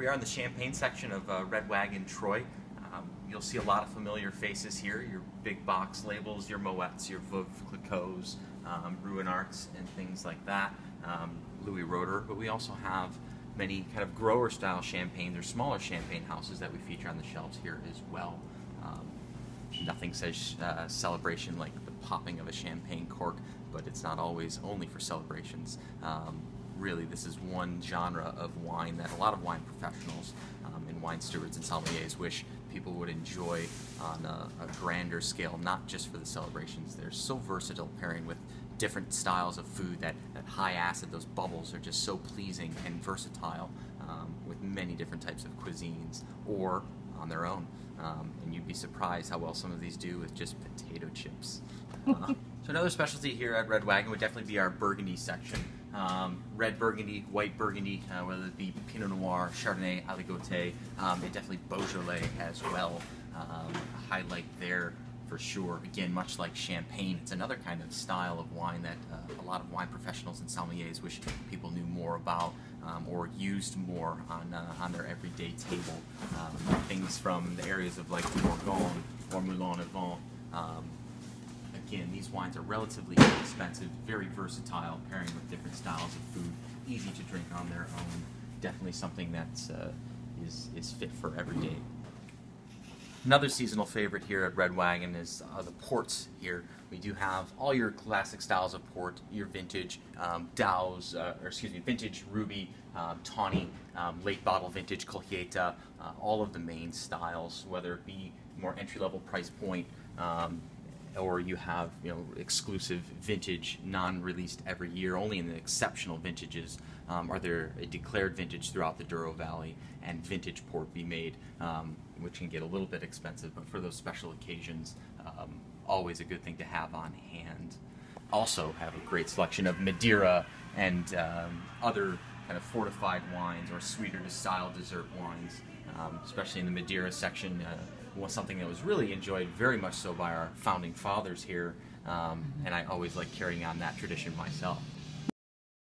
we are in the champagne section of uh, Red Wagon Troy. Um, you'll see a lot of familiar faces here, your big box labels, your Moets, your Veuve Clicquots, um, Ruinarts, and things like that, um, Louis Roederer, but we also have many kind of grower style champagnes or smaller champagne houses that we feature on the shelves here as well. Um, nothing says uh, celebration like the popping of a champagne cork, but it's not always only for celebrations. Um, really, this is one genre of wine that a lot of wine professionals um, and wine stewards and sommeliers wish people would enjoy on a, a, grander scale, not just for the celebrations. They're so versatile, pairing with different styles of food that, that high acid, those bubbles are just so pleasing and versatile um, with many different types of cuisines or on their own. Um, and you'd be surprised how well some of these do with just potato chips. Uh, so another specialty here at Red Wagon would definitely be our Burgundy section. Um, red Burgundy, white Burgundy, uh, whether it be Pinot Noir, Chardonnay, Aligoté, um, and definitely Beaujolais as well. Um, a highlight there for sure. Again, much like Champagne, it's another kind of style of wine that uh, a lot of wine professionals and sommeliers wish people knew more about um, or used more on, uh, on their everyday table. Um, things from the areas of like Bourgogne or Moulin-à-Vent. Um, again, these wines are relatively inexpensive, very versatile, pairing with different styles of food, easy to drink on their own. Definitely something that uh, is is fit for every day. Another seasonal favorite here at Red Wagon is uh, the ports here. We do have all your classic styles of port, your vintage um, Dow's, uh, or excuse me, vintage Ruby, um, Tawny, um, late bottle vintage Colheita, uh, all of the main styles, whether it be more entry-level price point, um, or you have you know exclusive vintage non-released every year only in the exceptional vintages um, are there a declared vintage throughout the Douro Valley and vintage port be made um, which can get a little bit expensive but for those special occasions um, always a good thing to have on hand. Also have a great selection of Madeira and um, other kind of fortified wines or sweeter to style dessert wines um, especially in the Madeira section uh, was something that was really enjoyed very much so by our founding fathers here, um, and I always like carrying on that tradition myself.